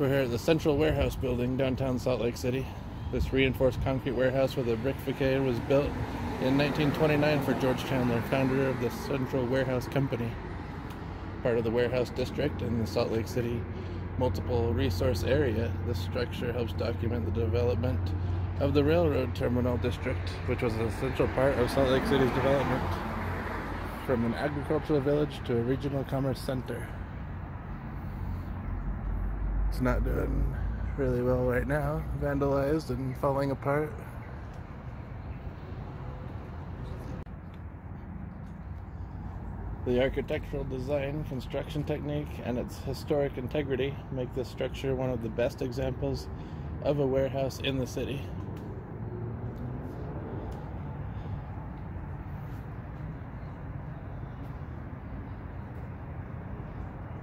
We're here at the Central Warehouse Building, downtown Salt Lake City. This reinforced concrete warehouse with a brick facade was built in 1929 for George Chandler, founder of the Central Warehouse Company, part of the Warehouse District in the Salt Lake City multiple resource area. This structure helps document the development of the railroad terminal district, which was an essential part of Salt Lake City's development from an agricultural village to a regional commerce center. It's not doing really well right now, vandalized and falling apart. The architectural design, construction technique, and its historic integrity make this structure one of the best examples of a warehouse in the city.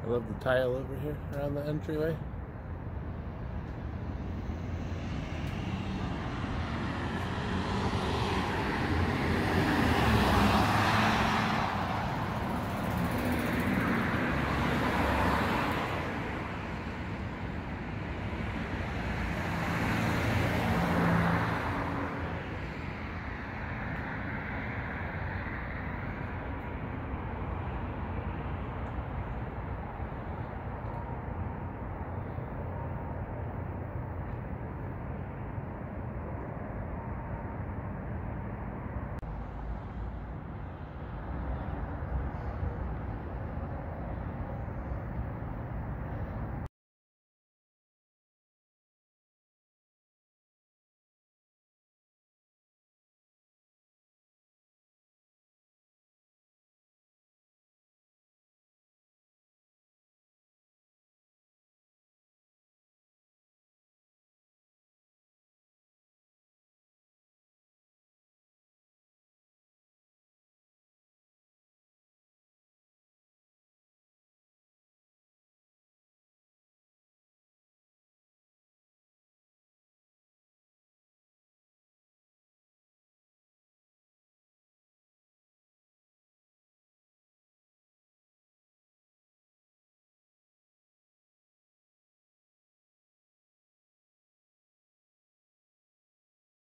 I love the tile over here around the entryway.